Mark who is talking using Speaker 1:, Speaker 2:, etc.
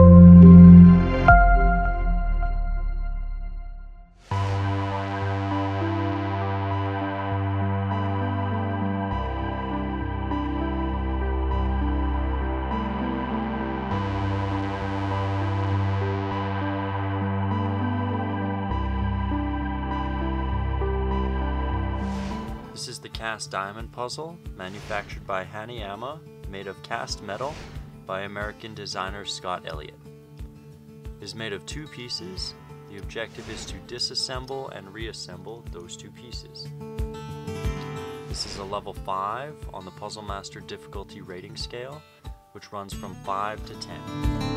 Speaker 1: This is the cast diamond puzzle, manufactured by Hanayama, made of cast metal by American designer Scott Elliott. It is made of two pieces. The objective is to disassemble and reassemble those two pieces. This is a level 5 on the Puzzle Master difficulty rating scale, which runs from 5 to 10.